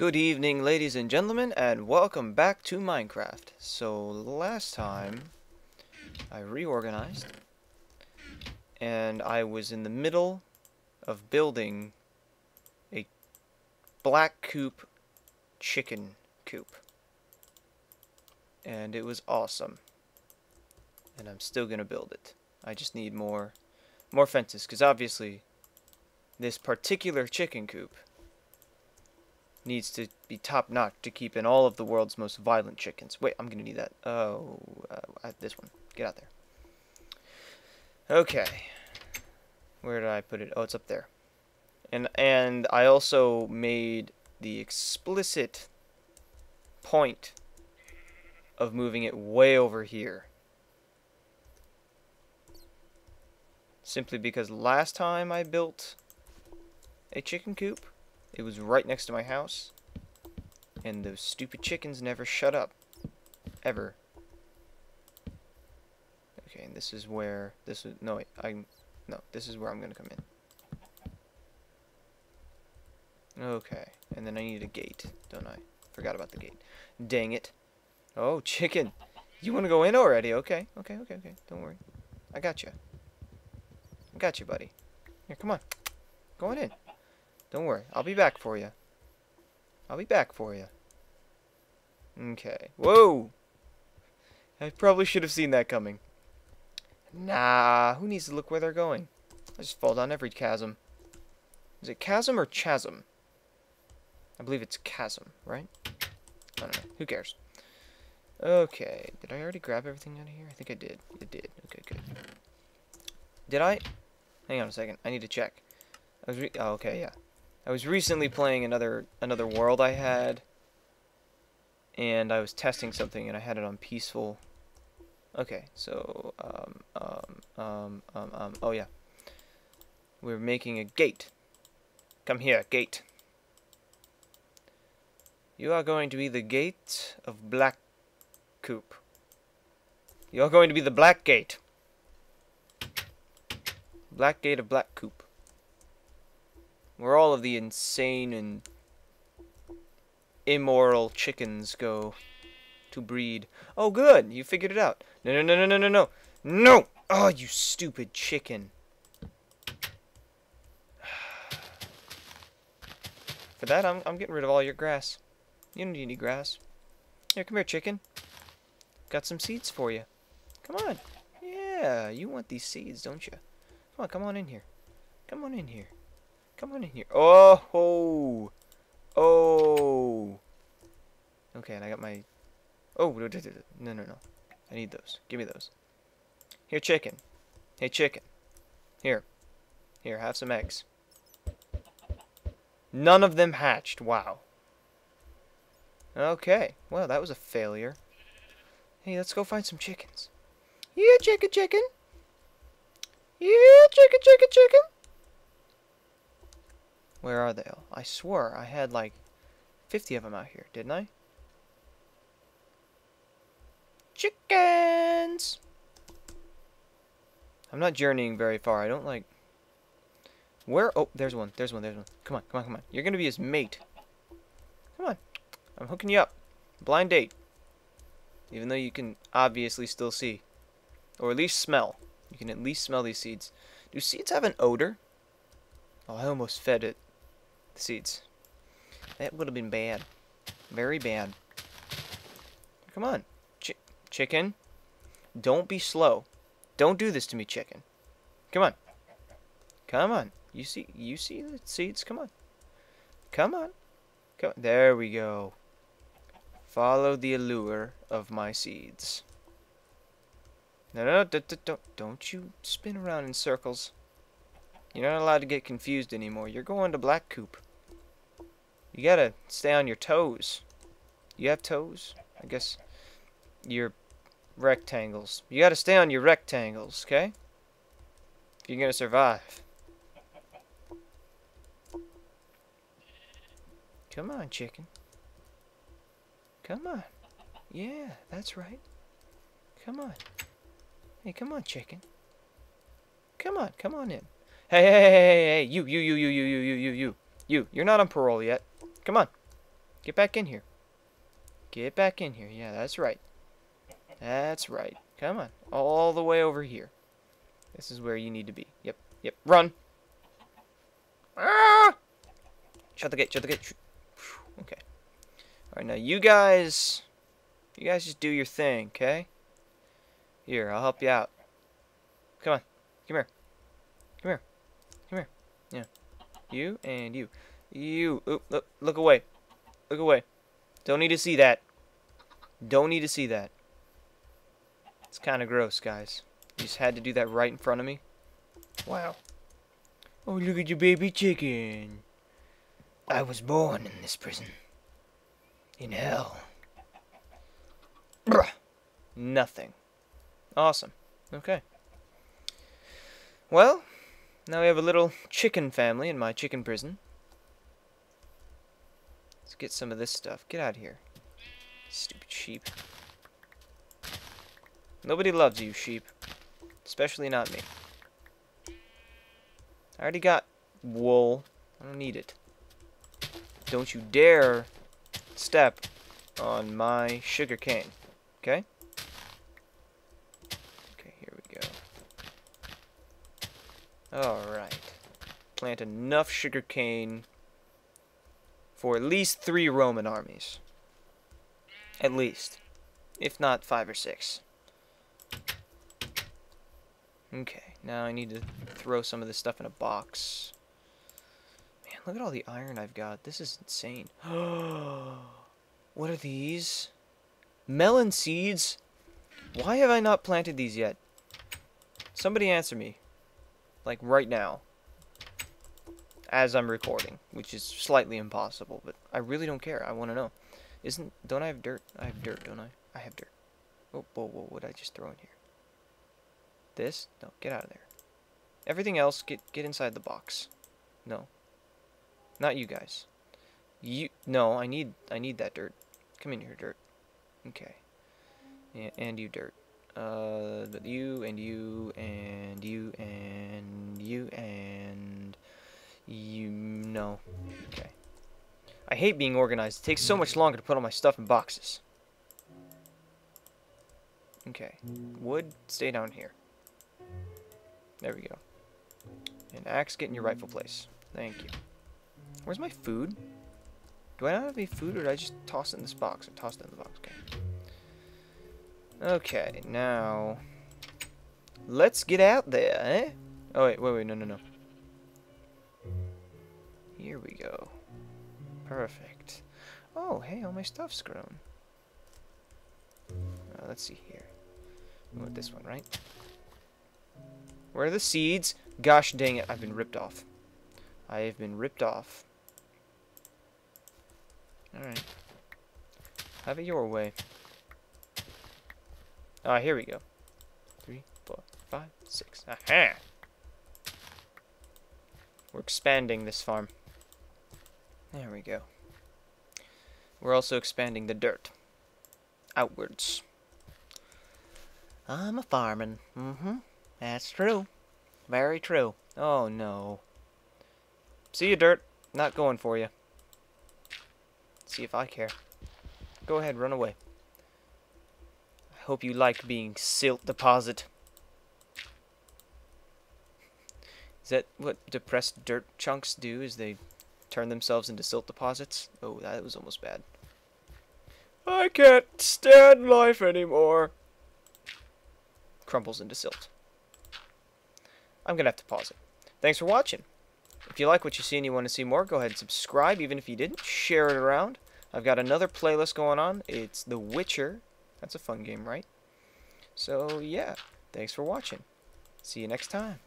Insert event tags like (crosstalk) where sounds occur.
Good evening, ladies and gentlemen, and welcome back to Minecraft. So, last time, I reorganized, and I was in the middle of building a black coop chicken coop. And it was awesome. And I'm still gonna build it. I just need more, more fences, because obviously, this particular chicken coop needs to be top notch to keep in all of the world's most violent chickens. Wait, I'm gonna need that. Oh, uh, this one. Get out there. Okay. Where did I put it? Oh, it's up there. And and I also made the explicit point of moving it way over here. Simply because last time I built a chicken coop, it was right next to my house. And those stupid chickens never shut up. Ever. Okay, and this is where this is no I'm no, this is where I'm gonna come in. Okay, and then I need a gate, don't I? Forgot about the gate. Dang it. Oh, chicken. You wanna go in already? Okay, okay, okay, okay. Don't worry. I got you. I got you, buddy. Here, come on. Go on in. Don't worry. I'll be back for you. I'll be back for you. Okay. Whoa! I probably should have seen that coming. Nah, who needs to look where they're going? I just fall down every chasm. Is it chasm or chasm? I believe it's chasm, right? I don't know. Who cares? Okay. Did I already grab everything out of here? I think I did. I did. Okay, good. Did I? Hang on a second. I need to check. I was oh, okay, yeah. I was recently playing another another world I had, and I was testing something, and I had it on peaceful. Okay, so um um um um um oh yeah, we're making a gate. Come here, gate. You are going to be the gate of Black Coop. You're going to be the Black Gate. Black Gate of Black Coop where all of the insane and immoral chickens go to breed. Oh, good. You figured it out. No, no, no, no, no, no, no. No! Oh, you stupid chicken. (sighs) For that, I'm, I'm getting rid of all your grass. You don't need any grass. Here, come here, chicken. Got some seeds for you. Come on. Yeah, you want these seeds, don't you? Come on, come on in here. Come on in here. Come on in here. Oh, oh, oh. Okay, and I got my. Oh, no, no, no. I need those. Give me those. Here, chicken. Hey, chicken. Here. Here, have some eggs. None of them hatched. Wow. Okay. Well, that was a failure. Hey, let's go find some chickens. Yeah, chicken, chicken. Yeah, chicken, chicken, chicken. Where are they? I swore I had like 50 of them out here, didn't I? Chickens! I'm not journeying very far. I don't like... Where? Oh, there's one. There's one. There's one. Come on. Come on. Come on. You're going to be his mate. Come on. I'm hooking you up. Blind date. Even though you can obviously still see. Or at least smell. You can at least smell these seeds. Do seeds have an odor? Oh, I almost fed it the seeds. That would have been bad. Very bad. Come on. Ch chicken. Don't be slow. Don't do this to me, chicken. Come on. Come on. You see you see the seeds? Come on. Come on. Come There we go. Follow the allure of my seeds. No, no, no, don't, don't you spin around in circles. You're not allowed to get confused anymore. You're going to Black Coop. You gotta stay on your toes. You have toes? I guess your rectangles. You gotta stay on your rectangles, okay? If you're gonna survive. Come on, chicken. Come on. Yeah, that's right. Come on. Hey, come on, chicken. Come on, come on in. Hey, hey, hey, hey, hey, you, you, you, you, you, you, you, you, you. You, you're not on parole yet. Come on. Get back in here. Get back in here. Yeah, that's right. That's right. Come on. All the way over here. This is where you need to be. Yep. Yep. Run. Ah! Shut the gate. Shut the gate. Okay. Alright, now you guys... You guys just do your thing, okay? Here, I'll help you out. Come on. Come here. Come here. Come here. Yeah. You and you. You. Oop, look, look away. Look away. Don't need to see that. Don't need to see that. It's kind of gross, guys. You just had to do that right in front of me. Wow. Oh, look at your baby chicken. I was born in this prison. In hell. Bruh. Nothing. Awesome. Okay. Well, now we have a little chicken family in my chicken prison. Let's get some of this stuff. Get out of here. Stupid sheep. Nobody loves you, sheep. Especially not me. I already got wool. I don't need it. Don't you dare step on my sugar cane. Okay? Okay, here we go. Alright. Plant enough sugar cane for at least three Roman armies. At least. If not five or six. Okay, now I need to throw some of this stuff in a box. Man, look at all the iron I've got. This is insane. (gasps) what are these? Melon seeds? Why have I not planted these yet? Somebody answer me. Like, right now. As I'm recording. Which is slightly impossible, but I really don't care. I want to know. Isn't... Don't I have dirt? I have dirt, don't I? I have dirt. Oh, whoa, whoa, what I just throw in here? This? No, get out of there. Everything else, get get inside the box. No. Not you guys. You no, I need I need that dirt. Come in here, dirt. Okay. And, and you, dirt. Uh, you and you and you and you and you. know. Okay. I hate being organized. It takes so much longer to put all my stuff in boxes. Okay. Wood, stay down here. There we go. And axe, get in your rightful place. Thank you. Where's my food? Do I not have any food, or did I just toss it in this box? I tossed it in the box, okay. Okay, now... Let's get out there, eh? Oh, wait, wait, wait, no, no, no. Here we go. Perfect. Oh, hey, all my stuff's grown. Uh, let's see here. We want this one, right? Where are the seeds? Gosh dang it, I've been ripped off. I have been ripped off. Alright. Have it your way. Ah, here we go. Three, four, five, six. Aha! We're expanding this farm. There we go. We're also expanding the dirt. Outwards. I'm a farming. Mm-hmm. That's true. Very true. Oh, no. See you, Dirt. Not going for you. see if I care. Go ahead, run away. I hope you like being silt deposit. Is that what depressed dirt chunks do, is they turn themselves into silt deposits? Oh, that was almost bad. I can't stand life anymore. Crumbles into silt. I'm going to have to pause it. Thanks for watching. If you like what you see and you want to see more, go ahead and subscribe. Even if you didn't, share it around. I've got another playlist going on. It's The Witcher. That's a fun game, right? So, yeah. Thanks for watching. See you next time.